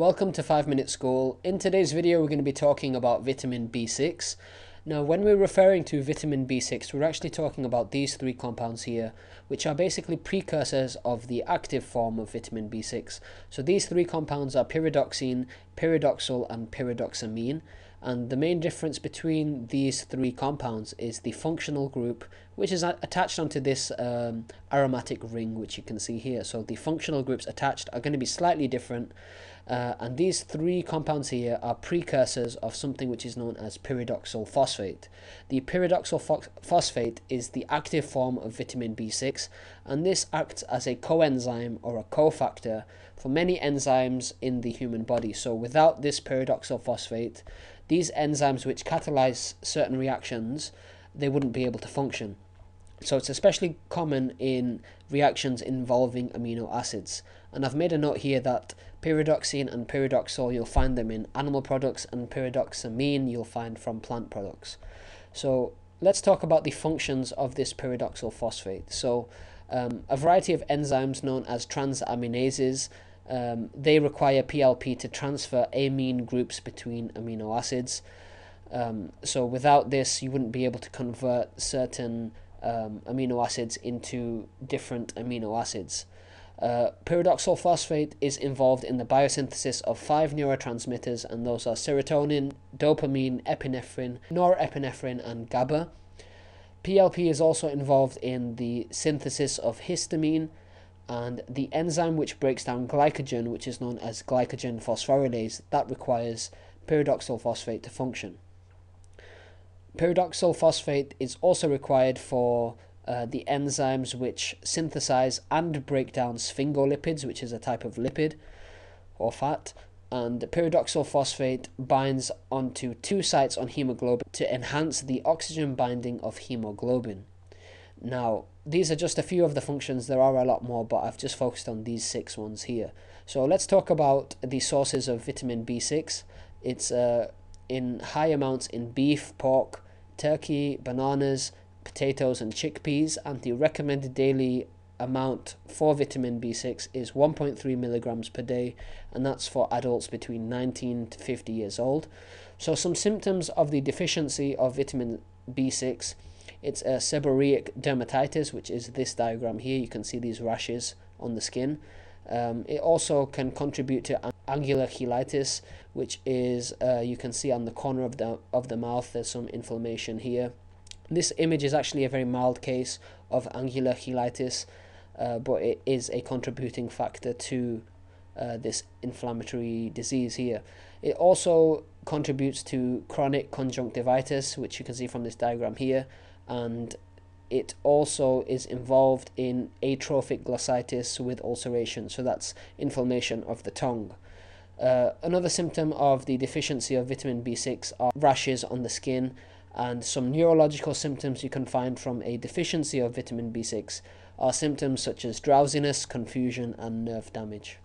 Welcome to 5 Minute School. In today's video we're going to be talking about vitamin B6. Now when we're referring to vitamin B6 we're actually talking about these three compounds here which are basically precursors of the active form of vitamin B6. So these three compounds are pyridoxine, pyridoxal and pyridoxamine and the main difference between these three compounds is the functional group which is attached onto this um, aromatic ring which you can see here so the functional groups attached are going to be slightly different uh, and these three compounds here are precursors of something which is known as pyridoxal phosphate. The pyridoxal phosphate is the active form of vitamin B6 and this acts as a coenzyme or a cofactor for many enzymes in the human body. So without this pyridoxal phosphate, these enzymes which catalyze certain reactions, they wouldn't be able to function. So it's especially common in reactions involving amino acids. And I've made a note here that pyridoxine and pyridoxal, you'll find them in animal products, and pyridoxamine you'll find from plant products. So let's talk about the functions of this pyridoxal phosphate. So um, a variety of enzymes known as transaminases um, they require PLP to transfer amine groups between amino acids. Um, so without this, you wouldn't be able to convert certain um, amino acids into different amino acids. Uh, pyridoxal phosphate is involved in the biosynthesis of five neurotransmitters, and those are serotonin, dopamine, epinephrine, norepinephrine, and GABA. PLP is also involved in the synthesis of histamine, and the enzyme which breaks down glycogen, which is known as glycogen phosphorylase, that requires pyridoxal phosphate to function. Pyridoxal phosphate is also required for uh, the enzymes which synthesize and break down sphingolipids, which is a type of lipid or fat. And pyridoxal phosphate binds onto two sites on hemoglobin to enhance the oxygen binding of hemoglobin. Now, these are just a few of the functions. There are a lot more, but I've just focused on these six ones here. So let's talk about the sources of vitamin B6. It's uh, in high amounts in beef, pork, turkey, bananas, potatoes, and chickpeas. And the recommended daily amount for vitamin B6 is 1.3 milligrams per day, and that's for adults between 19 to 50 years old. So, some symptoms of the deficiency of vitamin B6 it's a seborrheic dermatitis, which is this diagram here. You can see these rashes on the skin. Um, it also can contribute to angular cheilitis, which is uh, you can see on the corner of the of the mouth. There's some inflammation here. This image is actually a very mild case of angular cheilitis, uh, but it is a contributing factor to uh, this inflammatory disease here. It also contributes to chronic conjunctivitis, which you can see from this diagram here, and it also is involved in atrophic glossitis with ulceration, so that's inflammation of the tongue. Uh, another symptom of the deficiency of vitamin B6 are rashes on the skin, and some neurological symptoms you can find from a deficiency of vitamin B6 are symptoms such as drowsiness, confusion, and nerve damage.